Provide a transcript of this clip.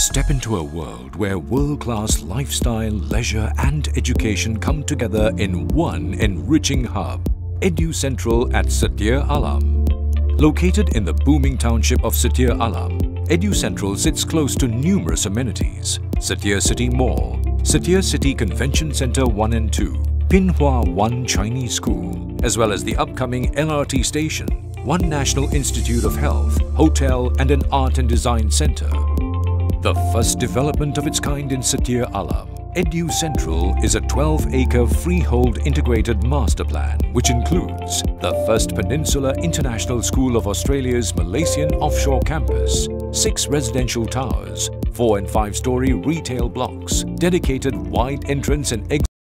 Step into a world where world-class lifestyle, leisure and education come together in one enriching hub. Edu Central at Setia Alam. Located in the booming township of Setia Alam, Edu Central sits close to numerous amenities. Setia City Mall, Setia City Convention Center 1 and 2, Pin Hwa 1 Chinese School, as well as the upcoming LRT station, one National Institute of Health, hotel and an art and design center. The first development of its kind in Setia Alam, Edu Central is a 12-acre freehold integrated master plan which includes the first Peninsula International School of Australia's Malaysian offshore campus, six residential towers, four and five-story retail blocks, dedicated wide entrance and exit